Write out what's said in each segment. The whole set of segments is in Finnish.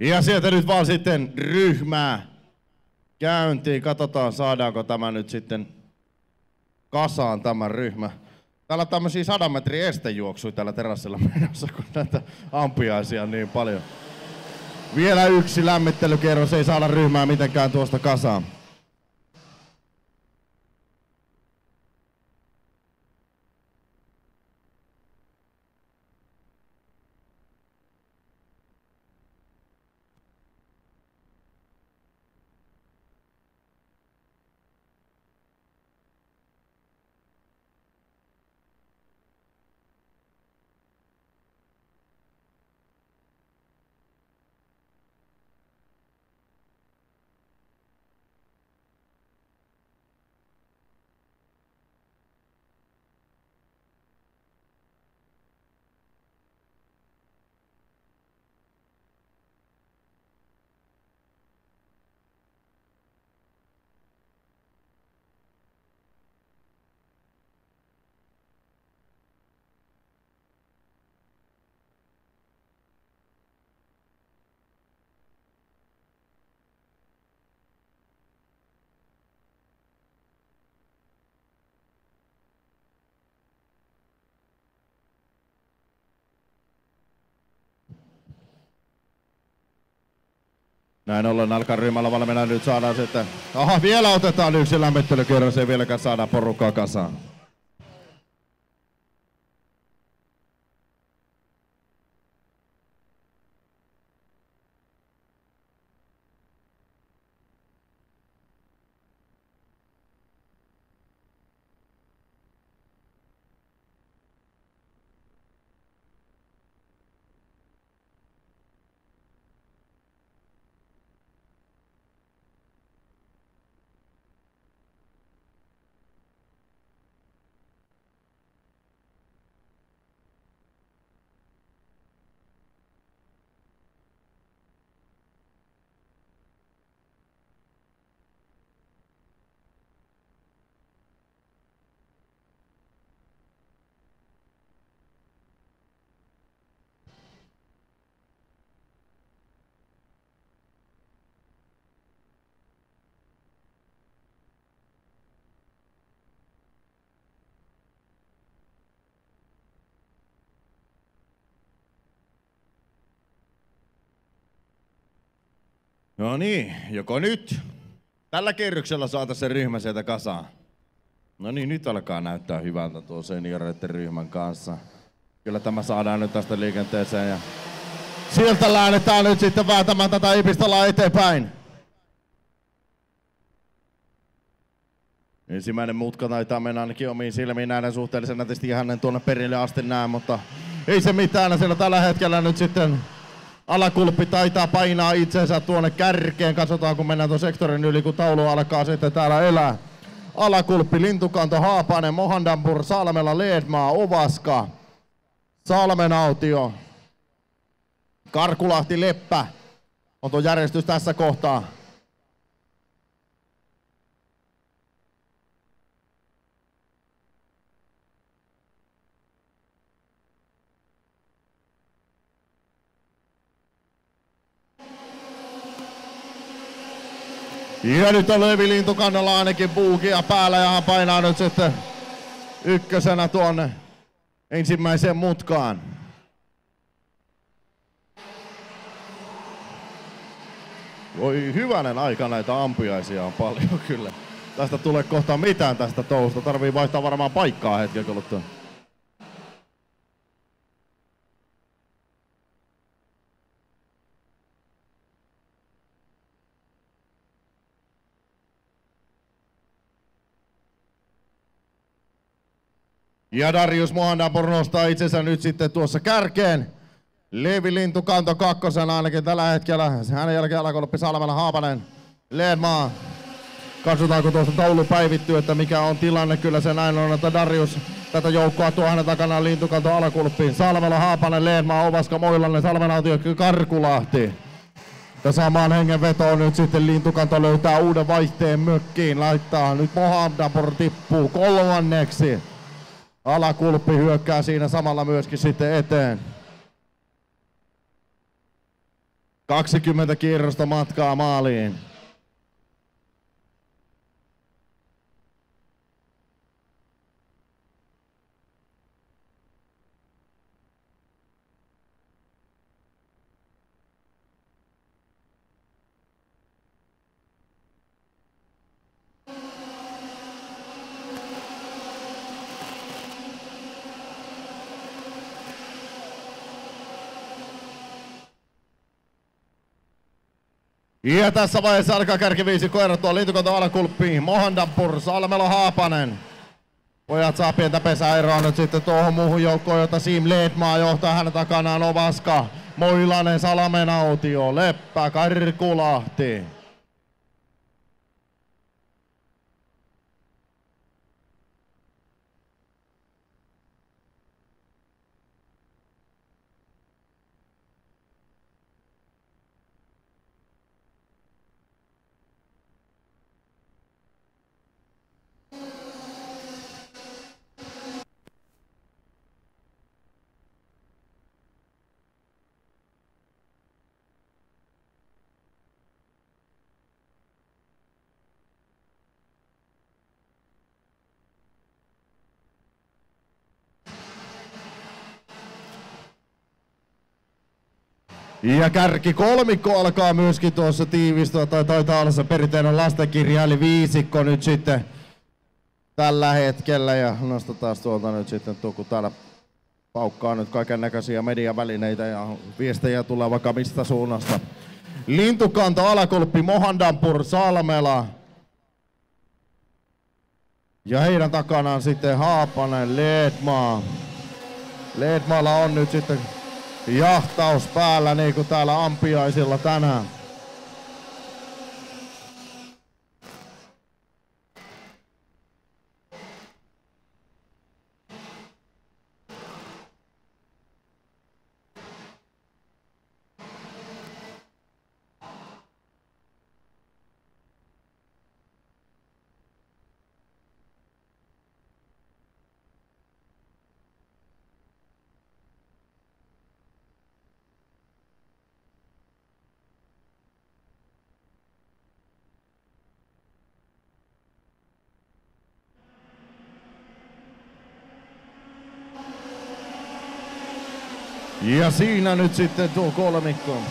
Ja sieltä nyt vaan sitten ryhmää käyntiin. Katsotaan saadaanko tämä nyt sitten kasaan tämä ryhmä. Täällä on tämmöisiä sadan metrin estejuoksuja täällä terassilla menossa, kun näitä ampiaisia on niin paljon. Vielä yksi lämmittelykierros, ei saada ryhmää mitenkään tuosta kasaan. Näin ollen alkaa ryhmällä valmiina nyt saadaan sitten... Aha, vielä otetaan yksi lämmittelykierros, ei vieläkään saada porukkaa kasaan. No niin, joko nyt tällä kerryksellä saataisiin se ryhmä sieltä kasaan. No niin, nyt alkaa näyttää hyvältä tuo senioreiden ryhmän kanssa. Kyllä tämä saadaan nyt tästä liikenteeseen ja sieltä lähdetään nyt sitten vääntämään tätä ipistolaa eteenpäin. Ensimmäinen mutka taitaa mennä ainakin omiin silmiin näiden suhteellisen nätisti hänen tuonne perille asti näin, mutta ei se mitään. Siellä tällä hetkellä nyt sitten Alakulppi taitaa painaa itsensä tuonne kärkeen. Katsotaan, kun mennään tuon sektorin yli, kun taulu alkaa sitten täällä elää. Alakulppi, Lintukanto, Haapanen, Mohandampur, Salmela, Leedmaa, Ovaska, Salmenautio, Karkulahti, Leppä. On tuo järjestys tässä kohtaa. Ja nyt on Levi Lintukannalla ainakin puukia päällä ja hän painaa nyt sitten ykkösenä tuonne ensimmäiseen mutkaan. Voi hyvänen aika näitä ampiaisia on paljon kyllä. Tästä tulee kohta mitään tästä touhusta. Tarvii vaihtaa varmaan paikkaa hetken kuluttua. Ja Darius Mohandapur nostaa itsensä nyt sitten tuossa kärkeen. Levi Lintukanto kakkosena ainakin tällä hetkellä. Hänen jälkeen alakoloppi Salmela Haapanen. Leemaa. Katsotaanko tuosta taulu päivittyy, että mikä on tilanne. Kyllä se näin on, että Darius tätä joukkoa tuo hänen takanaan Lintukanto alakulppiin. Salmela Haapanen, Leemaa, Ovaska, Moilanen, Salmenautio, Karkulahti. Ja samaan hengenvetoon nyt sitten Lintukanto löytää uuden vaihteen mökkiin. Laittaa nyt Mohamdapur tippuu kolmanneksi. Alakulppi hyökkää siinä samalla myöskin sitten eteen. 20 kierrosta matkaa maaliin. Ja tässä vaiheessa alkaa kärkiviisi koirattua liitukonto alakulppiin. Mohandampur, Salmelo Haapanen. Pojat saa pientä pesäeroa nyt sitten tuohon muuhun joukkoon, jota Sim Ledmaa johtaa hänen takanaan Ovaska. Moilanen, Salamenautio, Leppä, Karkulahti. Ja kärki kolmikko alkaa myöskin tuossa tiivistua, tai taitaa olla se perinteinen lastenkirja, eli viisikko nyt sitten tällä hetkellä. Ja nostetaan tuolta nyt sitten tuo, kun täällä paukkaa nyt kaiken näköisiä mediavälineitä ja viestejä tulee vaikka mistä suunnasta. Lintukanto, alakulppi, Mohandampur, Salmela. Ja heidän takanaan sitten Haapanen, Leedmaa. Leedmaalla on nyt sitten jahtaus päällä niin kuin täällä ampiaisilla tänään. Ja siinä nyt sitten tuo kolmikko.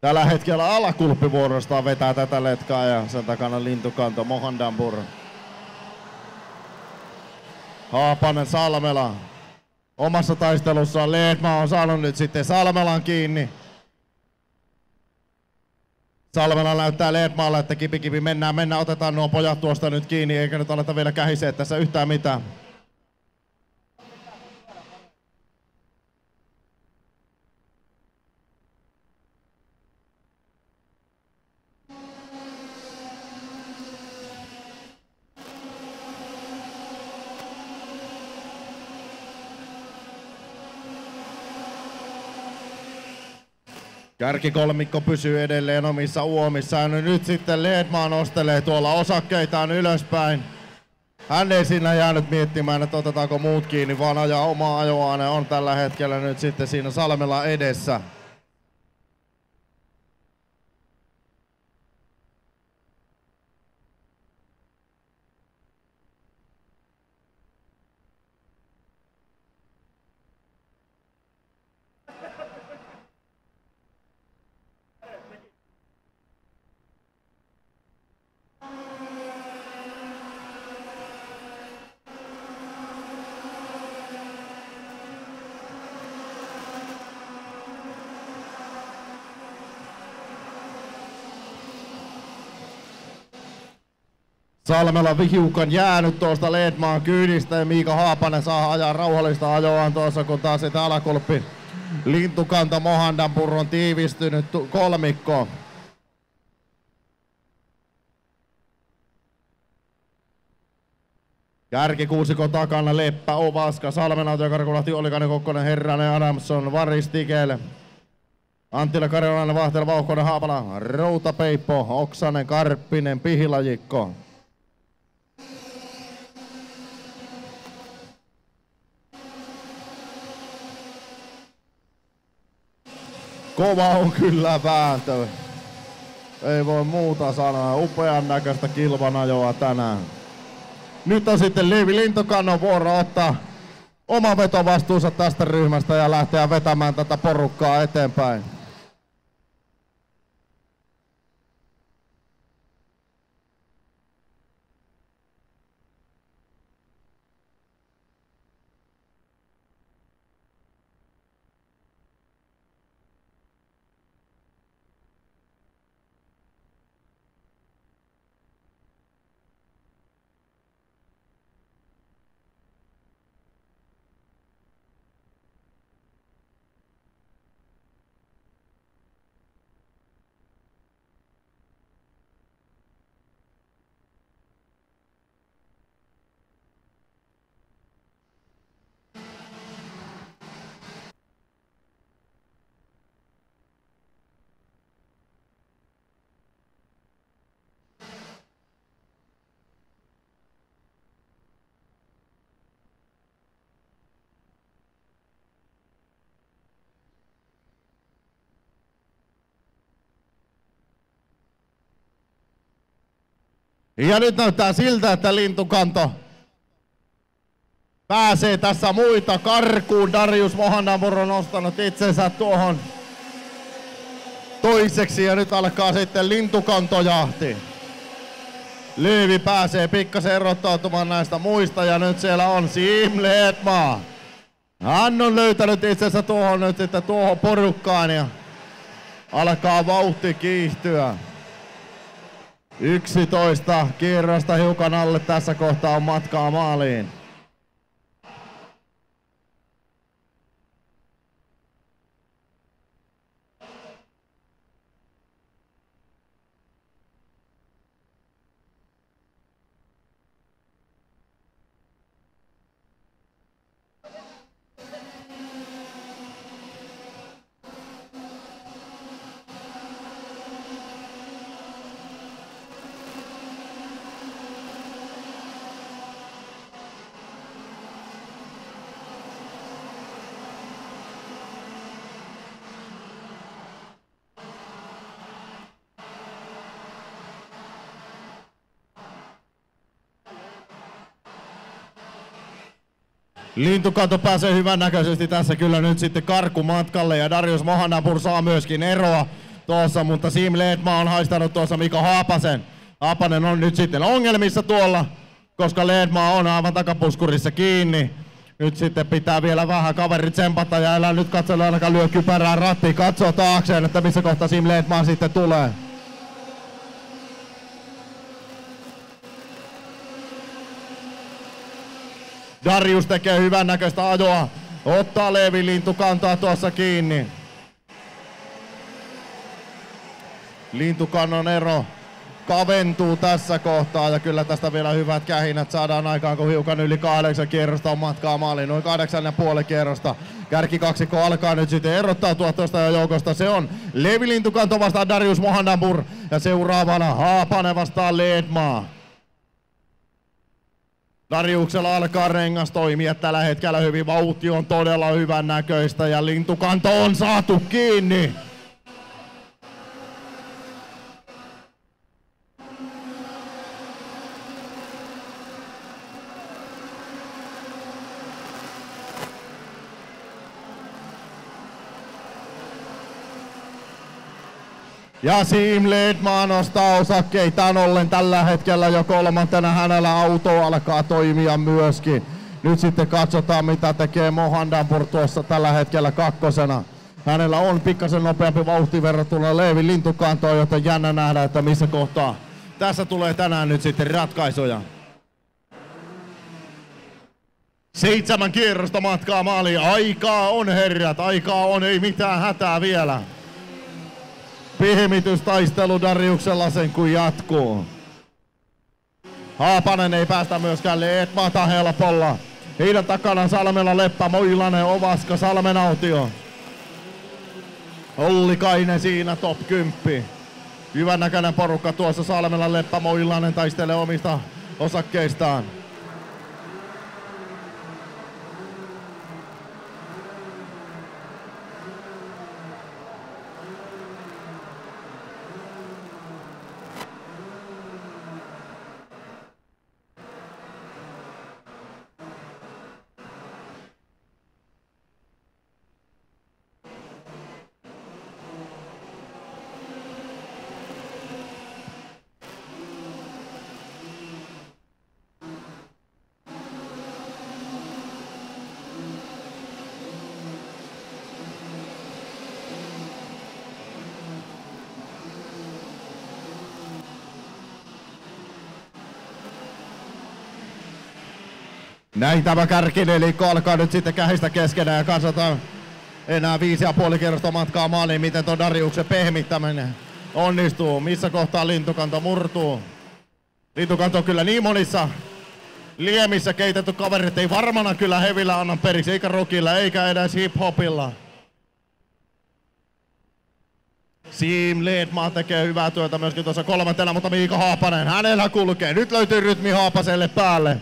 Tällä hetkellä alakulppi vuorostaan vetää tätä letkaa ja sen takana lintukanto Mohandambur. Haapanen Salmela. Omassa taistelussaan Leedma on saanut nyt sitten Salmelan kiinni. Salmela näyttää Leedmaalle, että kipi kipi mennään, mennään, otetaan nuo pojat tuosta nyt kiinni, eikä nyt aleta vielä kähisee tässä yhtään mitään. Kärkikolmikko pysyy edelleen omissa uomissaan. Nyt sitten Ledman nostelee tuolla osakkeitaan ylöspäin. Hän ei siinä jäänyt miettimään, että otetaanko muut kiinni, vaan ajaa omaa ajoaan. on tällä hetkellä nyt sitten siinä Salmella edessä. Salmella hiukan jäänyt tuosta Ledmaan kyydistä ja Miika Haapanen saa ajaa rauhallista ajoaan tuossa, kun taas sitten alakulppi lintukanta Mohandanpur on tiivistynyt kolmikko. Kärki kuusiko takana, Leppä, Ovaska, Salmenauto, Karkulahti, Ollikainen, Kokkonen, Herranen, Adamson, Varis, Tikele. Anttila, Karjalainen, Vahtela, Vauhkonen, Haapala, Routapeippo, Oksanen, Karppinen, Pihilajikko. Kova on kyllä vääntö. Ei voi muuta sanoa. Upean näköistä kilvanajoa tänään. Nyt on sitten Liivi Lintokannon vuoro ottaa oma vetovastuunsa tästä ryhmästä ja lähteä vetämään tätä porukkaa eteenpäin. Ja nyt näyttää siltä, että lintukanto pääsee tässä muita karkuun. Darius Mohanamur on nostanut itsensä tuohon toiseksi ja nyt alkaa sitten lintukantojahti. Lyyvi pääsee pikkasen erottautumaan näistä muista ja nyt siellä on Sim Leetmaa. Hän on löytänyt itsensä tuohon nyt sitten tuohon porukkaan ja alkaa vauhti kiihtyä. 11 kierrosta hiukan alle tässä kohtaa on matkaa maaliin. Lintukanto pääsee hyvän näköisesti tässä kyllä nyt sitten karkumatkalle ja Darius Mohanapur saa myöskin eroa tuossa, mutta Sim Leetma on haistanut tuossa Mika Haapasen. Haapanen on nyt sitten ongelmissa tuolla, koska Leetma on aivan takapuskurissa kiinni. Nyt sitten pitää vielä vähän kaverit tsempata ja älä nyt katsella ainakaan lyö kypärää rattiin. Katso taakseen, että missä kohta Sim Leetma sitten tulee. Darius tekee hyvän näköistä ajoa. Ottaa Leevi Lintukantaa tuossa kiinni. Lintukannon ero kaventuu tässä kohtaa ja kyllä tästä vielä hyvät kähinät saadaan aikaan, kun hiukan yli kahdeksan kierrosta on matkaa maaliin, noin kahdeksan ja puoli kierrosta. Kärkikaksikko alkaa nyt sitten erottautua tuosta joukosta. Se on Levi Lintukanto vastaan Darius Mohanambur ja seuraavana Haapanen vastaan Leedmaa. Dariuksella alkaa rengas toimia tällä hetkellä hyvin. Vauhti on todella hyvän näköistä ja lintukanto on saatu kiinni. Ja Sim Ledman nostaa osakkeitaan ollen tällä hetkellä jo kolmantena. Hänellä auto alkaa toimia myöskin. Nyt sitten katsotaan mitä tekee Mohandanpur tuossa tällä hetkellä kakkosena. Hänellä on pikkasen nopeampi vauhti verrattuna Leevi Lintukantoon, joten jännä nähdä, että missä kohtaa tässä tulee tänään nyt sitten ratkaisuja. Seitsemän kierrosta matkaa maaliin. Aikaa on herrat, aikaa on, ei mitään hätää vielä. Pihmitystaistelu Dariuksella sen kun jatkuu. Haapanen ei päästä myöskään Leetmaata helpolla. Heidän takana Salmela Leppä, Moilanen, Ovaska, Salmen Autio. Kainen siinä top 10. Hyvän näköinen porukka tuossa Salmela Leppä, Moilanen taistelee omista osakkeistaan. Näin tämä kärkinelikko alkaa nyt sitten kähistä keskenään ja katsotaan enää viisi ja puoli kerrosta matkaa maaliin, miten tuon Dariuksen pehmittäminen onnistuu, missä kohtaa lintukanto murtuu. Lintukanto on kyllä niin monissa liemissä keitetty kaverit, ei varmana kyllä hevillä anna periksi, eikä rockilla, eikä edes hiphopilla. Siim Ledman tekee hyvää työtä myöskin tuossa kolmantena, mutta Miika Haapanen, hänellä kulkee. Nyt löytyy rytmi Haapaselle päälle.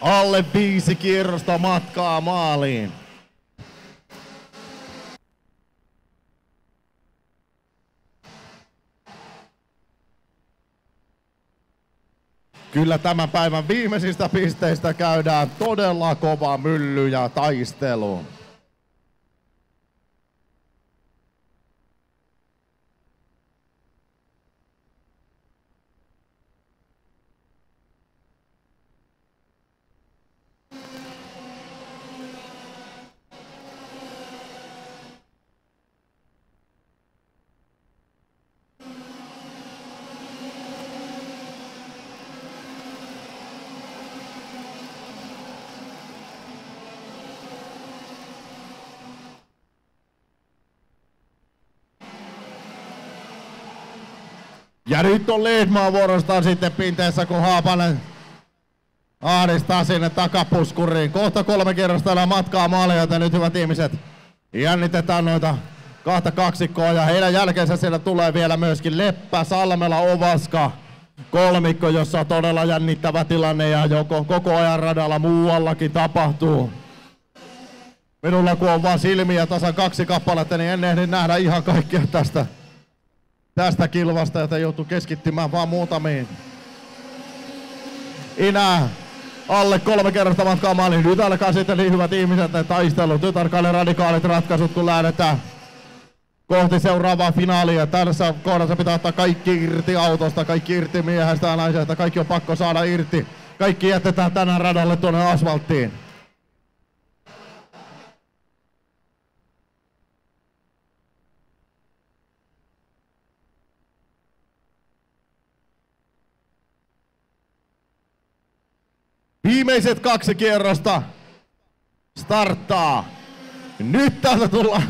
Alle viisi kierrosta matkaa maaliin. Kyllä tämän päivän viimeisistä pisteistä käydään todella kova mylly ja taistelu. Ja nyt on Leedmaan vuorostaan sitten pinteessä, kun Haapanen ahdistaa sinne takapuskuriin. Kohta kolme kierrosta enää matkaa maalia, joten nyt hyvät ihmiset, jännitetään noita kahta kaksikkoa ja heidän jälkeensä siellä tulee vielä myöskin Leppä, Salmela, Ovaska, kolmikko, jossa on todella jännittävä tilanne ja joko koko ajan radalla muuallakin tapahtuu. Minulla kun on vaan silmiä tasan kaksi kappaletta, niin en ehdi nähdä ihan kaikkea tästä tästä kilvasta, jota joutuu keskittymään vaan muutamiin. Enää alle kolme kerrasta matkaa maaliin. Nyt alkaa sitten niin hyvät ihmiset ne taistelut. Nyt alkaa ne radikaalit ratkaisut, kun lähdetään kohti seuraavaa finaalia. Tässä kohdassa pitää ottaa kaikki irti autosta, kaikki irti miehestä ja naisesta. Kaikki on pakko saada irti. Kaikki jätetään tänään radalle tuonne asfalttiin. Viimeiset kaksi kierrosta starttaa. Nyt täältä tullaan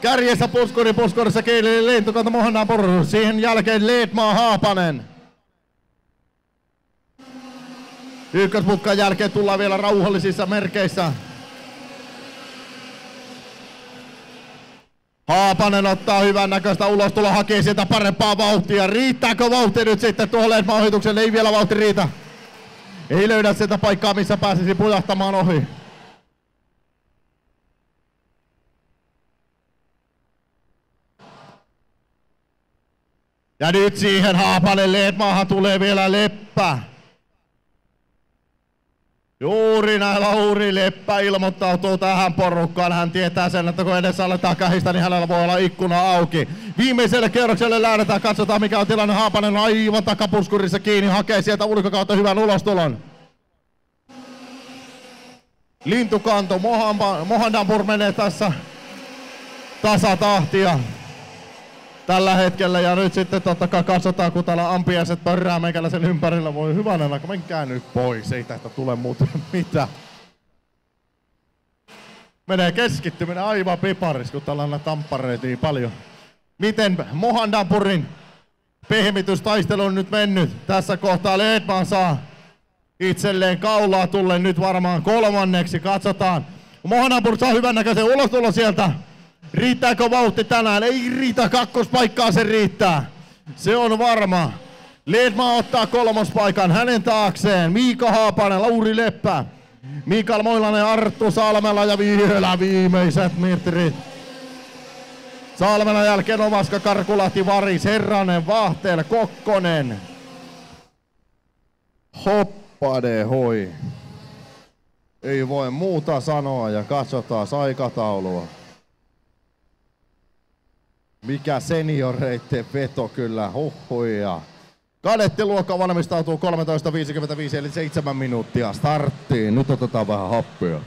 kärjessä puskuri puskurissa kieli lentokanta Mohannan Purru. Siihen jälkeen Leedmaa Haapanen. Ykkösputkan jälkeen tullaan vielä rauhallisissa merkeissä. Haapanen ottaa hyvän näköistä ulostulo, hakee sieltä parempaa vauhtia. Riittääkö vauhti nyt sitten tuohon Leedmaa ohitukselle? Ei vielä vauhti riitä. Ei löydä sitä paikkaa, missä pääsisi pujahtamaan ohi. Ja nyt siihen Haapanen maahan tulee vielä Leppä. Juuri näin Lauri Leppä ilmoittautuu tähän porukkaan. Hän tietää sen, että kun edessä aletaan kähistä, niin hänellä voi olla ikkuna auki. Viimeiselle kierrokselle lähdetään. Katsotaan mikä on tilanne. Haapanen on aivan takapuskurissa kiinni. Hakee sieltä ulkokautta hyvän ulostulon. Lintukanto, Mohandampur menee tässä tasatahtia tällä hetkellä. Ja nyt sitten totta kai katsotaan, kun täällä ampiaiset pörrää meikäläisen ympärillä. Voi hyvänen aika, menkää nyt pois, ei tästä tule muuten mitään. Menee keskittyminen aivan piparis, kun tällainen tamppareet niin paljon. Miten Mohandampurin pehmitystaistelu on nyt mennyt? Tässä kohtaa Ledman saa itselleen kaulaa tulleen nyt varmaan kolmanneksi. Katsotaan. Mohanapur saa hyvän näköisen ulostulo sieltä. Riittääkö vauhti tänään? Ei riitä, kakkospaikkaa se riittää. Se on varma. Ledma ottaa kolmospaikan hänen taakseen. Miika Haapanen, Lauri Leppä, Mikael Moilanen, Arttu Salmela ja vielä viimeiset metrit. Salmela jälkeen Ovaska, Karkulahti, Varis, Herranen, Vahtel, Kokkonen. Hop Pade hoi. Ei voi muuta sanoa ja katsotaan aikataulua. Mikä senioreitten veto kyllä, huhhuja. Kadettiluokka valmistautuu 13.55 eli 7 minuuttia starttiin. Nyt otetaan vähän happea.